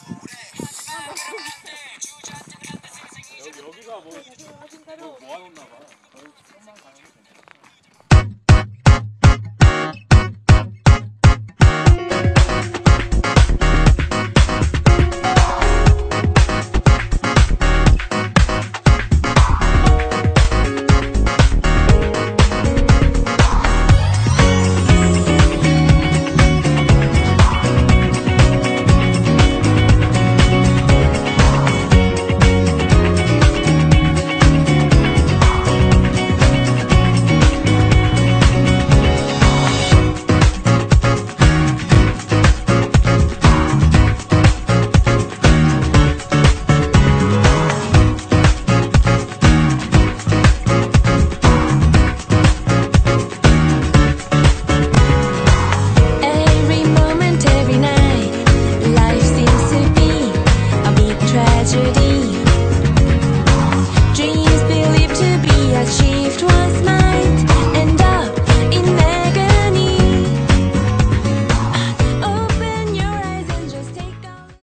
아, 여기, 여기가 뭐, 뭐, 뭐 하였나 봐. 만 가면